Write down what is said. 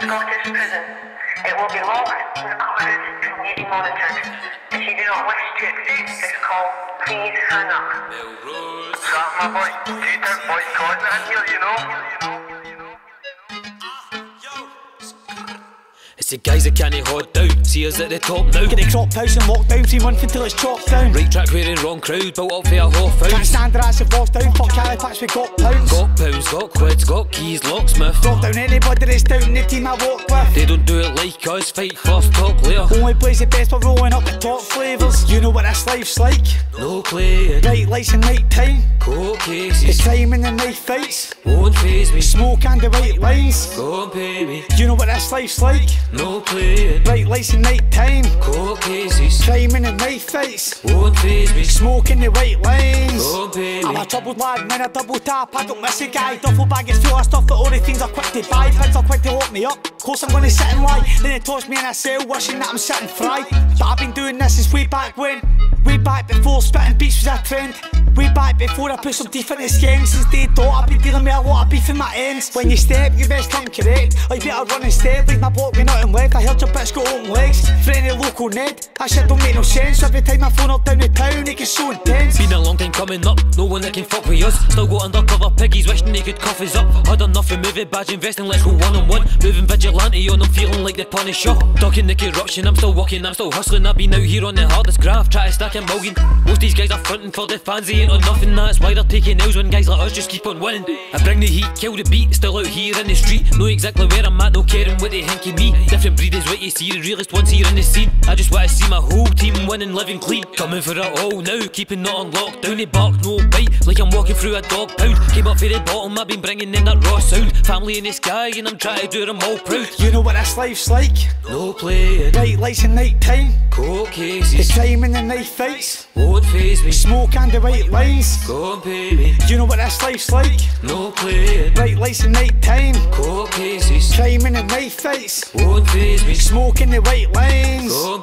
Scottish prison. It will be locked, recorded, and may be monitored. If you do not wish to accept this call, please hang up. That my boy, Peter, boy, Cosner in here, you know. It's the guys that can't hold down. See us at the top now. Get the crop house and lockdown, three months until it's chopped down. Right track we're in wrong crowd, built up for a Can't house. stand our ass if lost down, fuck Halifax, we got pounds. Got pounds, got quids, got keys, locksmith. Drop down anybody that's down in the team I walk with. They don't do it like us, fight first, top layer. Only plays the best by rolling up the top flavours. You know what this life's like. No playing, Bright lights and night time. Court It's cases, crime in the knife fights. won't faze me. Smoke and the white lines. Go and pay me, You know what this life's like. no playing, Bright lights and night time. court cases, Crime in the knife fights. won't faze me. Smoke in the white lines. Go and pay I'm a troubled lad, man, a double tap. I don't miss a guy. Duffel bag is full of stuff that all the things are quick to buy. Pins are quick to lock me up. Course, I'm gonna sit and lie. Then they toss me in a cell, wishing that I'm sitting fried. But I've been doing this since way back when. Way back before spitting beats was a trend. Way back before I put some teeth in the skin. Since day dot, I've been dealing with a lot of beef in my ends. When you step, you best come correct. You better run step. Leave my block with nothing left. I heard your bitch got open legs. Any local Ned. That shit don't make no sense. Every time I phone up down the town, it gets so intense. Been a long time coming up, no one that can fuck with us. Still got undercover piggies wishing they could cuff us up. Had enough of moving badge investing, let's go one on one. Moving vigilante on them, feeling like the Punisher. Ducking the corruption, I'm still walking, I'm still hustling. I've been out here on the hardest graft, try to stack a million. Most these guys are fronting for the fans, they ain't on nothing. That's why they're taking L's when guys like us just keep on winning. I bring the heat, kill the beat, still out here in the street. Know exactly where I'm at, no caring what they think of me. Different breed is what you see, the realest ones here in the scene. I just wanna see my whole team winning, living clean. Coming for it all now, keeping it on lockdown. They bark, no bite, like I'm walking through a dog pound. Came up for the bottom, I've been bringing in that raw sound. Family in the sky, and I'm trying to do them all proud. You know what this life's like. No playing, Bright lights and night time. court It's cases, crime in the knife fights. won't faze me. Smoke and the white lines. Go and pay me, You know what this life's like. no playing, Bright lights and night time. court cases, Crime in the knife fights. won't faze me. Smoke in the white lines. Go and